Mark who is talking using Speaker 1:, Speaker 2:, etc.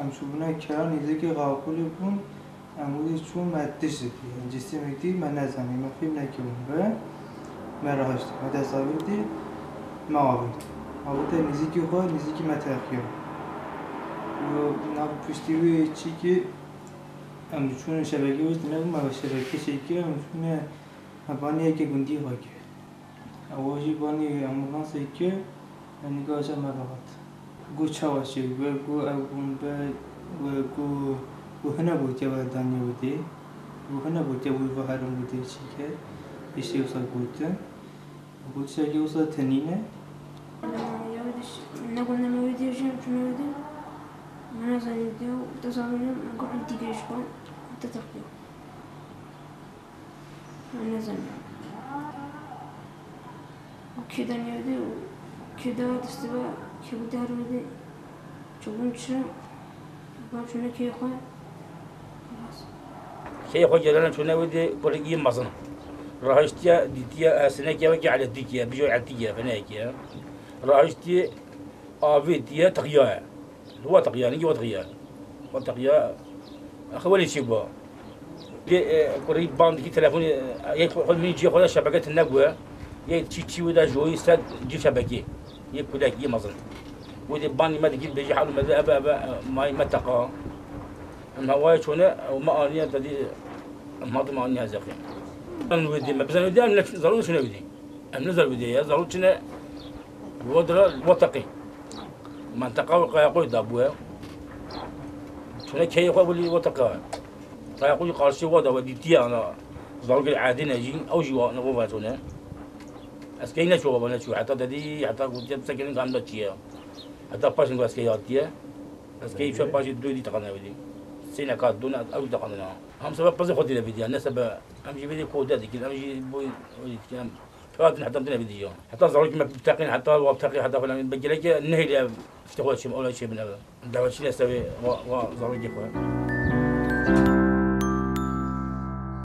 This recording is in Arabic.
Speaker 1: هم شو بنا كان يزكي غاقولي بون امودي چون مدش زدی جسمی دی من نزمی من فیلم نکیم به من راهش دی من دستاوی دی ما آوید آوید نزیکی خواه نزیکی مترخیم و ناب پشتیوی چی که ام چون شبکه وست نگم ما شبکه شکی ام چون بانی که گندی خواه که اواجی بانی امبولانس که gochawache wego agumba wego buhana bote vadanya bote buhana bote bu vaharam bote chike işte usa gote gocha ki usa tanine ne? Konu ne öyle diyeceğim ki
Speaker 2: ne öyle bana zannediyor da zannediyor kapı dikiş var da takıyor ne zannediyor o köyden öyle o köyde var işte var تتقيو أنا زاني وكذا يودي وكذا تستوى كذا يودي شغل شو شنو كي خوي
Speaker 3: شيء خو جلنا شو نودي بريء مزن راهشتيا ديتيا سنكيا وكي على ديكيا بيجو على ديكيا فناكيا راهشتي آبي ديا تغيا هو تغيا نجي وتغيا وتغيا أخوالي شيبا قريب باند كي تلفون يدخل من يجي خذ شبكة النقوة يتشي تشي ودا جوي سد جي شبكة يكو لك يمزن ودي باني ما تجيب بيجي حاله ما أبا أبا ما ما تقى. أن هواي شونه وما أني تدي ما ضم أني هزقي أنا ودي ما بزن ودي أنا ضروري شنو ودي؟ أنا نزل ودي. يا ضروري شنو؟ ودرا وتقي منطقة وقا يقول دابوه شنو كي يقول لي وتقى فيقول قال شي ودا ودي تي أنا. ضروري عادي نجي. أو جوا نقول فاتونا أسكينا شو بابا نشوف حتى تدي حتى قلت سكين كان ده حتى باش نقول أسكي هاتيه أسكي شو باش دو دي تقنا ودي سينا كات دون أو تقنا هم سبب بس خدي الفيديو أنا سبب أمشي فيديو كود هذيك أمشي بوي كلام فات حتى عندنا فيديو. حتى زوجك ما بتقين حتى لو بتقي حتى فلان بجي لك النهي اللي افتحوا شيء ولا شيء من هذا. دعوة شيء أسوي وزوجي خوي